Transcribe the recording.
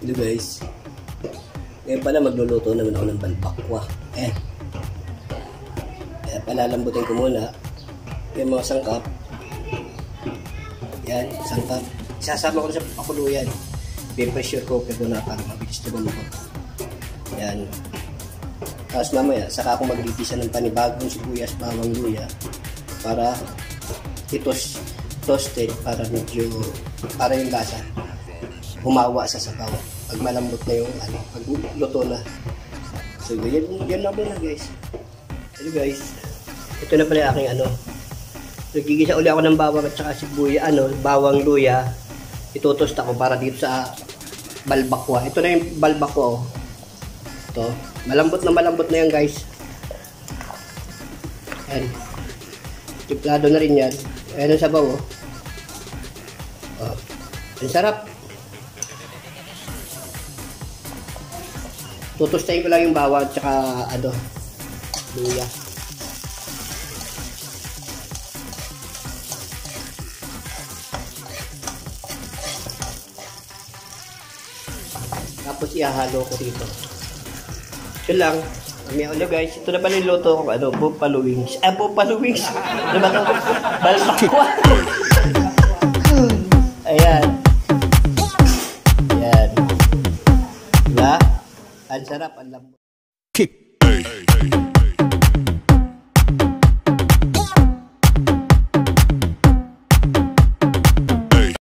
Hello guys. Ngayon pala magluluto naman ako ng balbakwa. Eh. Kaya palalambutin ko muna yung mga sangkap. Yan, sangkap. Isasama ko na sa pakulo yan. Pin-pressure cooker ko na para mabilis na lumabot. Yan. Tapos mamaya, saka ako magigisa ng panibagong sibuyas, bawang luya para itos toasted para medyo para yung lasa humawa sa sabaw pag malambot na yung ano pag luto na. So yan, yan lang muna guys. Hello guys? Ito na pala yung aking ano. Nagigisa uli ako ng bawang at saka sibuya ano bawang luya. Itutost ako para dito sa balbakwa. Ito na yung balbakwa oh. ito. Malambot na malambot na yan guys. Yan tiplado na rin yan. Ayan ang sabaw oh Oh, ang sarap. Tutustayin ko lang yung bawang at saka ano, luya. Tapos ihahalo ko dito. Ito lang. Kami ulo guys, ito na pala yung luto ko, ano, buffalo wings. Ah, buffalo wings. Ano ba ito? Balbakwa. Ang sarap, ang lambot. Kick.